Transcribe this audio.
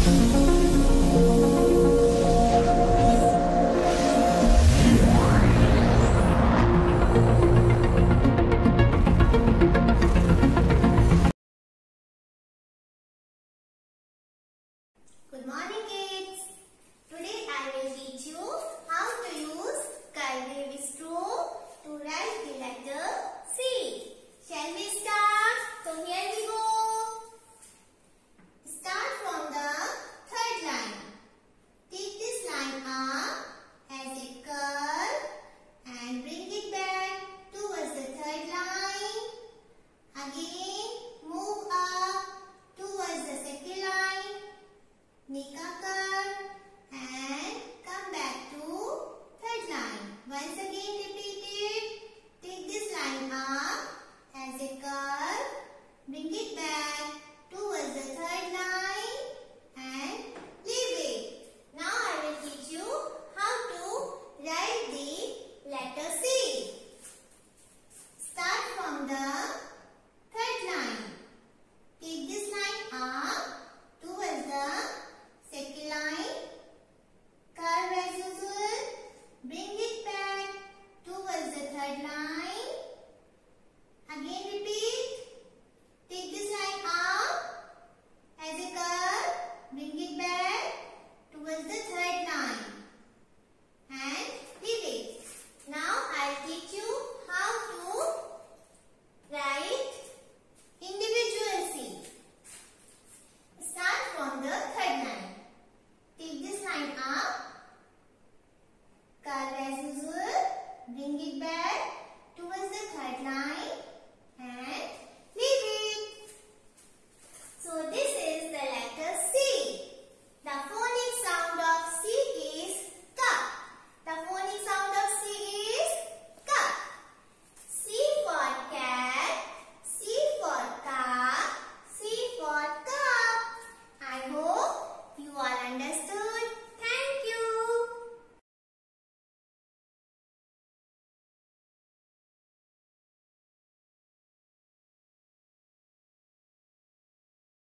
Good morning Once again repeat it. Take this line up as a curve. Bring it back.